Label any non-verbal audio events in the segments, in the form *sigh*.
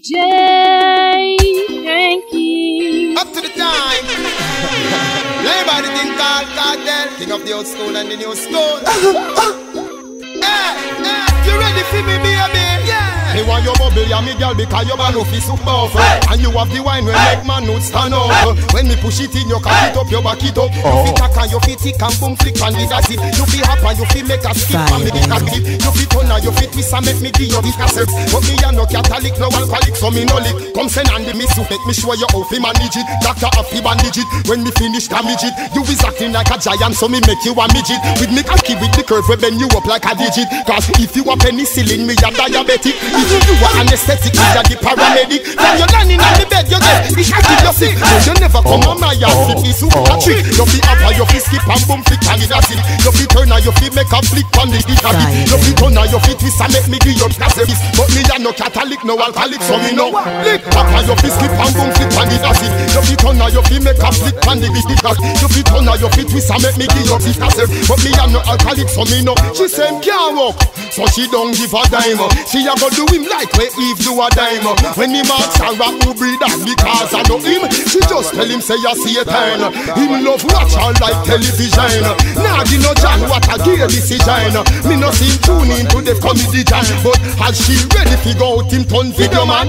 DJ Cranky. Up to the time. The thing called Kartel. King of the old school and the new school. hey, *laughs* eh, hey, eh, you ready for me, baby? Me want your bubble, yeah, me girl, because your man no fi soup buff And you have the wine when make man no stand up. When me push it in, you can it up, you back it up. You fi oh. tack and you fi tick and boom flick and it as it You fi hop and you fi make a skip and me it a clip You fi turn and you fi twist and make me give you this cassette. But me a no Catholic, no alcoholic, so me no lick Come send and me soup, make me show you how fi manage it. Doctor fi bandage it, when me finish damage it. You is acting like a giant, so me make you a midget. With me cocky with the curve, we bend you up like a digit. Cause if you a penicillin, me a diabetic. If you are anesthetic, you are the paramedic? When you're lying on the bed, you get the shot in your sick. So you never come oh. on my yard, fit me super trick You oh. fi up and you fi skip and boom flick and it acid You fi turn and you fi make a flick on the dick You fi turn and you fi twist and make me give you service. But me a no Catholic, no alcoholic, so me no lick Up and you fi skip and boom flick and it acid You fi turn and you fi make a flick on the dick You fi turn and you fi twist and make me give you service. But me a no alcoholic, so me no. She say can't walk, so she don't give a dime. She a go do him like where Eve do a dime. When he marks Sarah who breed and because I know him. She just tell him say you see a turn. Him love watch her like television. Nah give no John what a gay decision. Me no see him tune into the comedy jam But as she ready fi go out him turn video man.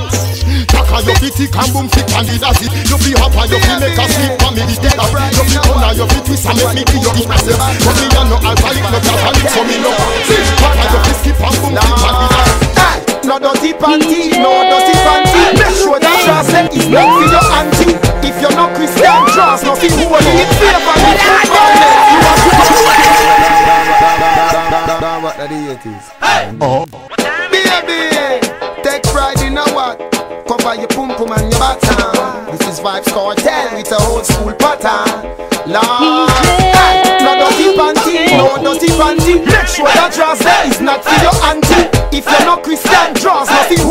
Taka you fi tick and boom tick and it as it. You fi hop and you fi make a sleep and me the You fi turn and you fi twist and make me give you the But me a no alcoholic no the 80s? Oh. Baby, take pride in a what? Cover your pum pum and your bottom. This is Vybz Kartel with a old school pattern. Lord, hey, no dirty panty, no dirty panty. Make sure that dress set is not for your auntie. If you're not Christian, draws nothing holy. It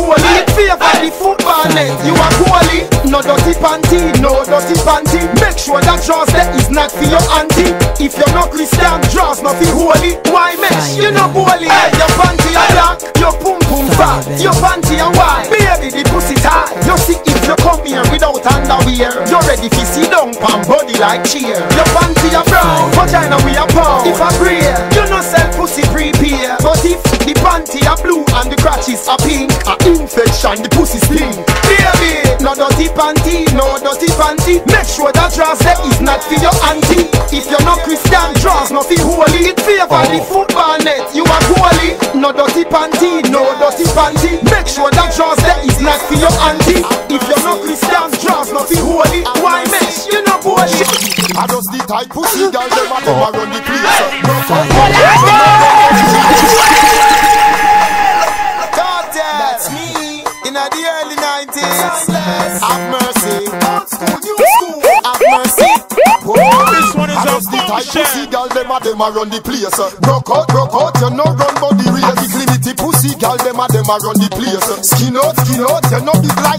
favor the football net. You are holy. No dirty panty, no dirty panty. Make sure that draws that is not for your auntie. If you're not Christian, draws nothing holy. Why mesh? You know holy. Hey, your panty are black, your pum pum fat, your panty are white. Baby, the pussy tight. You see if you come here without underwear, you're ready to see down pan body like cheer. Your panty are brown, vagina we are pound. If I pray, you know sell pussy prepare. But if the panty are blue and the crotches are pink, a infection the pussy stink. Baby, no dirty panty, no dirty panty. Make sure that dress that is not for your auntie. If you're not Christian, dress nothing holy. It favor the oh. football net. You are holy. No dirty panty, no dirty panty. Make sure that dress that is not for your auntie. Tight pussy girl, them a them a run the place. That's me in the early 90s. Have mercy. Old school, new school. Have mercy. This one is I a just the tight bullshit. pussy girl, them a them a run the place. Broke out, broke out, you no run body race. The clinic pussy girl, them a them a run the place. Skin out, skin out, you no big like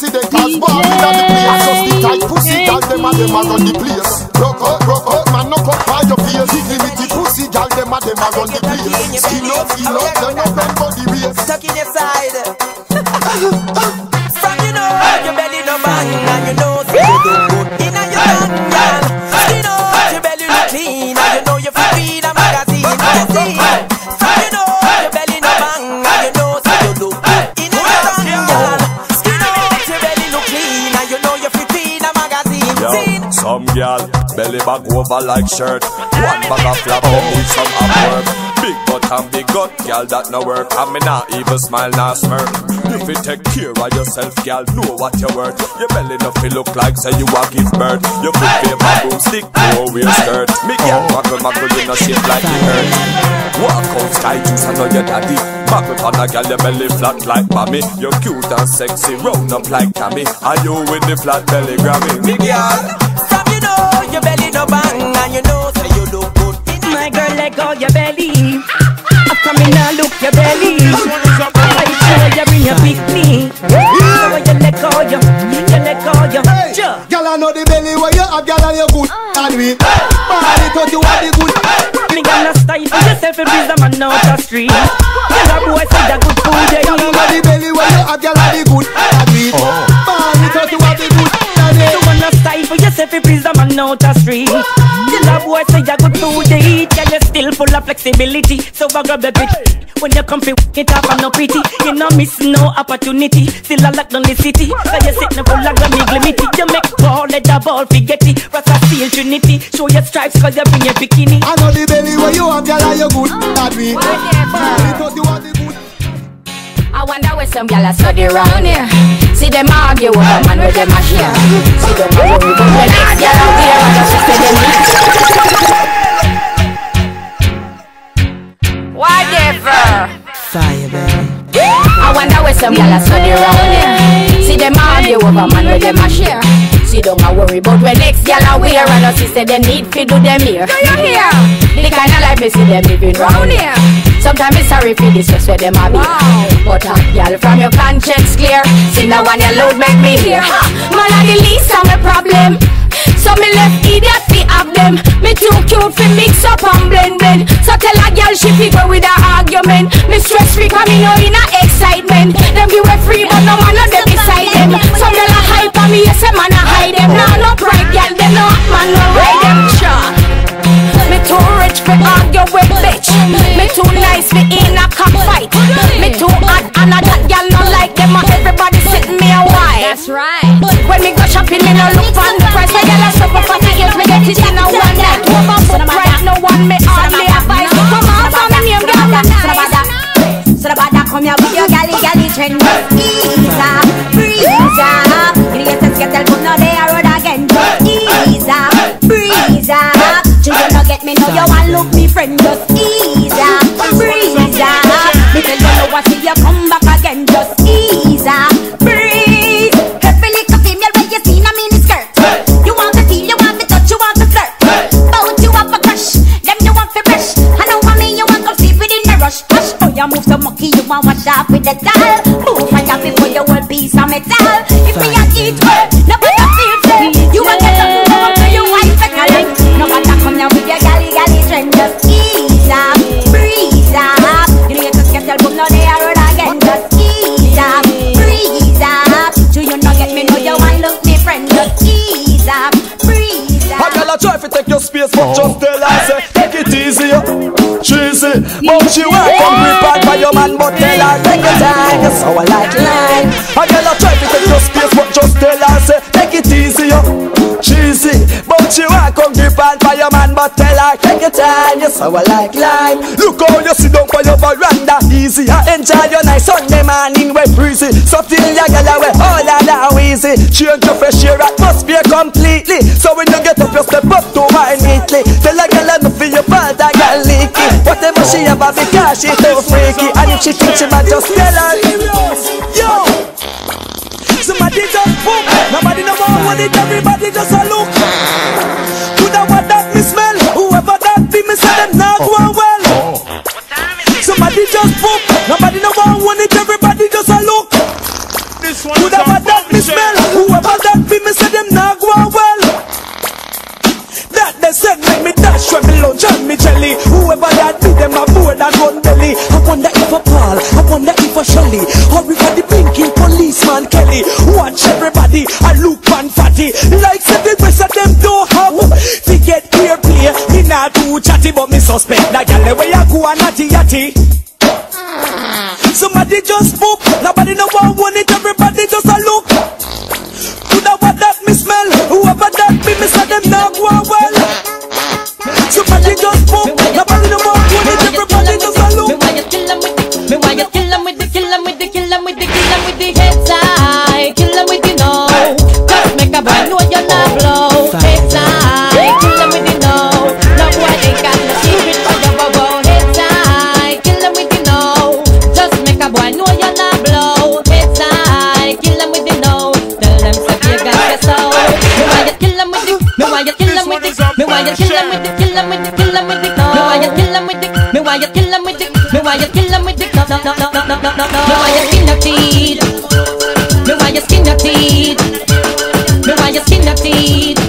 Them pussy they cause in the place. Just the tight pussy girl them a them a run the place. Broke out, broke out, man knock up by your face. The pussy girl them a them a run the place. Skin out, skin out, you no bend body race. Tuck in your side. *laughs* bag like shirt. One bag of flap, them need some up work. Big butt and big gut, gal that no work. And me not even smile, not smirk. If you take care of yourself, gal, know what you're worth. Your belly no feel look like say you a give birth. Your foot paper broomstick, no wear skirt. Me oh. gal muggle muggle, you no shape like the earth. Walk out sky juice, I know your daddy. Muggle on a gal, your belly flat like mommy. You're cute and sexy, round up like Tammy. Are you with the flat belly Grammy? Me gal. From you know your belly no bang you know say you look good. My girl, let go your belly. I come in and look your belly. I show you in your bikini. Yeah. you let go your, you let go your. Hey, yeah. girl, I know the belly where you have, girl, and you good. Uh. And we, hey, body thought you are the good. Me gonna style for yourself if it's a man out the street. Tell a boy say that good food they eat. Girl, I know the belly where you have, girl, and you good. And we, oh. body thought you are the good. So wanna style for yourself if it's a man out the street. Boy say you good food to eat, yeah you still full of flexibility. So I grab the bitch. When you come fi it up and no pity, you no miss no opportunity. Still a lock down the city, so you sitting full of grammy glimity. You make ball let the ball forget it. Rasta steel trinity, show your stripes 'cause you bring your bikini. I know the belly where you have, girl, are you good. That we. Man, it you have the good. I wonder where some gyal a study round here. See them argue over man where them a share. See them a worry about when next gyal a wear and just say them Whatever. Fire, baby. I wonder where some gyal a study round here. See them argue over man where them a share. Them a worry about when next gyal a wear and just say them need fi do them here. Do you hear? The kind of life me see them living round here. Sometimes it's sorry for this just where them a be. But uh, a gyal from your conscience clear. See now one your load make me hear. Ha! Man a the least of my problem. So me left idiot fi have them Me too cute fi mix up and blend blend So tell a girl she fi go with her argument Me stress free cause me know in a excitement Them give way free but no man no them beside them Some girl nice in a cockfight Me too hot and a that girl no like them. Everybody sitting me a while. That's right. When me go shopping me no look on the price. My girl a suffer for the girls me get it in a one night. Over book right no one me hardly advise. Come on for me girl me nice. So the bad come here with your galley galley trend Ease up, breeze up Creators get tell put no they a road again. Ease up, breeze up Do you not get me. Know you want look me friend. Just ease up, up Me tell you know I see come But she want come prepared by your man, but tell her take your time. How I like line. A girl a try fi take your space, but just tell her say take it easy, cheesy. But she want come prepared by your man, but tell her take your time. How I like line. Look how you sit down for your veranda, easy. I enjoy your nice Sunday morning, we breezy. So till your girl away, all that now easy. Change your fresh air atmosphere completely. So when you get up, you step up to wine neatly. Tell a girl I'm feel your I leaky. She have, because she too freaky. And if she think she might just tell her. Yo! Somebody just boom. Nobody no more want it, everybody just a look. Coulda what that me smell. Whoever that be, me say them not go well. Somebody just boom. Nobody no more want it, everybody just a look. This one Coulda is what that me smell. Whoever that be, me say them not go well. That they said make me dash when me lunch and me jelly. Whoever that be board and run belly. I wonder if a Paul, I wonder if a Shelly, or if the blinking policeman Kelly. Watch everybody, I look man fatty. Like said the rest of them don't have to get clear play. Me not too chatty, but me suspect that gal the way I go and natty yatty. Somebody just spook, nobody no one want it, everybody just a look. Coulda what that me smell, whoever that be, me say them not go well. why you kill 'em with it? Me why you kill 'em with it? Kill 'em with it? Kill 'em with it? Me why you kill 'em with it? Me why you kill 'em with it? Me why you kill 'em with it? No no no no no no no no. Me why you skin your teeth? Me why you skin your teeth? Me why you skin your teeth?